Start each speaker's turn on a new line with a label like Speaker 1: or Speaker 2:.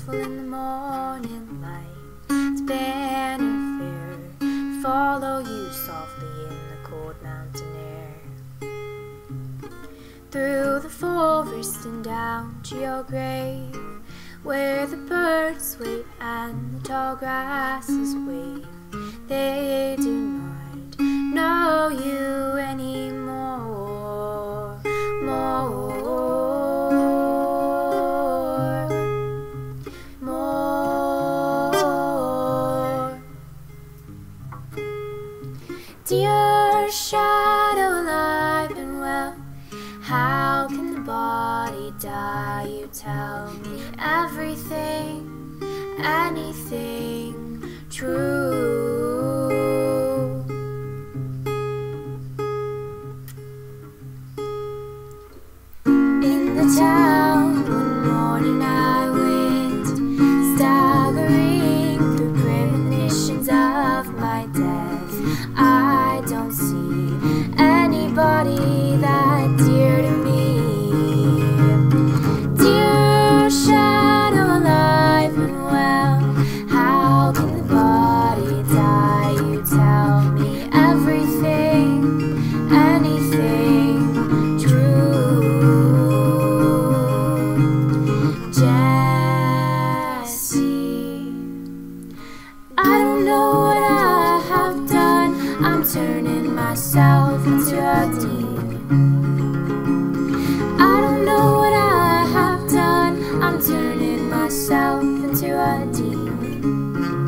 Speaker 1: in the morning light. Its banner fair, follow you softly in the cold mountain air. Through the forest and down to your grave, where the birds wait and the tall grasses wave, they do not know you. Dear shadow, alive and well, how can the body die? You tell me everything, anything true. In the town, one morning I went staggering through premonitions of my death. know what I have done. I'm turning myself into a demon. I don't know what I have done. I'm turning myself into a demon.